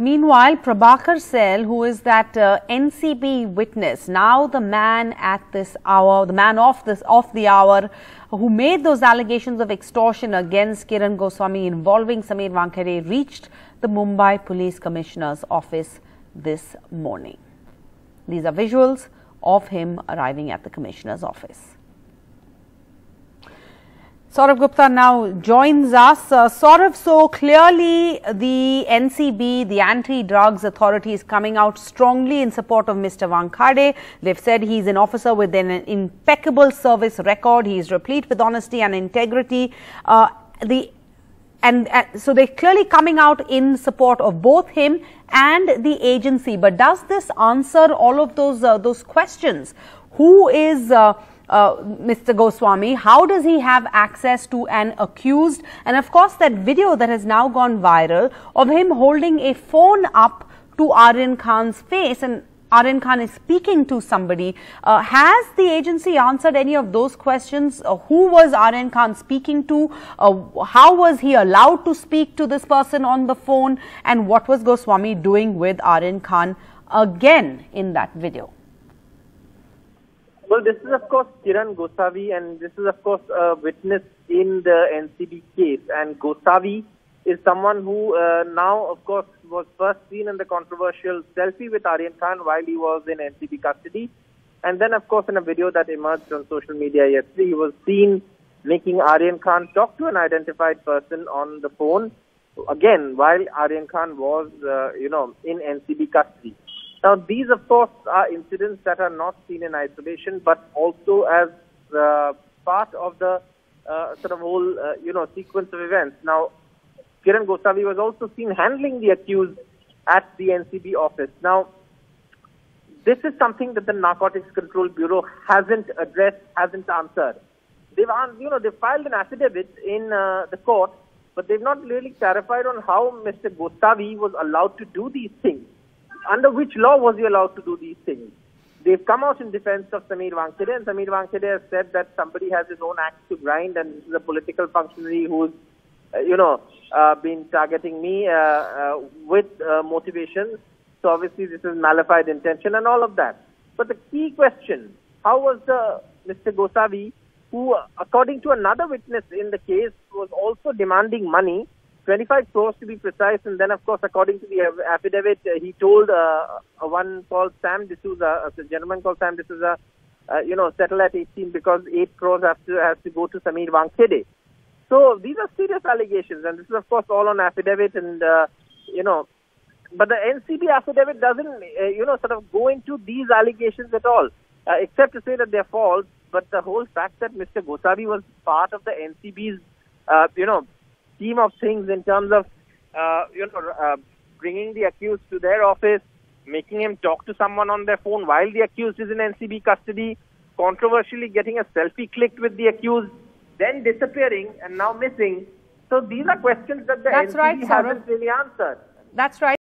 Meanwhile, Prabhakar Sail, who is that uh, NCB witness, now the man at this hour, the man of this of the hour, who made those allegations of extortion against Kiran Goswami involving Sameer Wankhede, reached the Mumbai Police Commissioner's office this morning. These are visuals of him arriving at the Commissioner's office. Saurav Gupta now joins us. Uh, Saurav, so clearly the NCB, the anti-drugs authority is coming out strongly in support of Mr. Wankhede. They've said he's an officer with an impeccable service record. He's replete with honesty and integrity. Uh, the and uh, so they're clearly coming out in support of both him and the agency. But does this answer all of those uh, those questions? Who is uh, Mr. Goswami, how does he have access to an accused? And of course, that video that has now gone viral of him holding a phone up to Aryan Khan's face and Aryan Khan is speaking to somebody. Uh, has the agency answered any of those questions? Uh, who was Aryan Khan speaking to? Uh, how was he allowed to speak to this person on the phone? And what was Goswami doing with Aryan Khan again in that video? Well, this is of course Kiran Gosavi, and this is of course a witness in the NCB case. And Gosavi is someone who uh, now, of course, was first seen in the controversial selfie with Aryan Khan while he was in NCB custody. And then, of course, in a video that emerged on social media yesterday, he was seen making Aryan Khan talk to an identified person on the phone. Again, while Aryan Khan was, uh, you know, in NCB custody. Now, these, of course, are incidents that are not seen in isolation, but also as uh, part of the uh, sort of whole, uh, you know, sequence of events. Now, Kiran Gosavi was also seen handling the accused at the NCB office. Now, this is something that the Narcotics Control Bureau hasn't addressed, hasn't answered. They've, you know, they filed an affidavit in uh, the court, but they've not really clarified on how Mr. Gosavi was allowed to do these things under which law was he allowed to do these things? They've come out in defense of Sameer Wankhede, and Sameer Wankhede has said that somebody has his own axe to grind, and this is a political functionary who's, uh, you know, uh, been targeting me uh, uh with uh, motivation. So obviously this is malafide intention and all of that. But the key question, how was the Mr. Gosavi, who, according to another witness in the case, was also demanding money, 25 crores to be precise. And then, of course, according to the affidavit, uh, he told uh, one called Sam D'Souza, a gentleman called Sam D'Souza, uh, you know, settle at 18 because 8 crores have to, has to go to Sameer Wankhede. So these are serious allegations. And this is, of course, all on affidavit and, uh, you know, but the NCB affidavit doesn't, uh, you know, sort of go into these allegations at all, uh, except to say that they're false. But the whole fact that Mr. Gosavi was part of the NCB's, uh, you know, scheme of things in terms of, uh, you know, uh, bringing the accused to their office, making him talk to someone on their phone while the accused is in NCB custody, controversially getting a selfie clicked with the accused, then disappearing and now missing. So these are questions that the That's NCB right, hasn't really answered. That's right.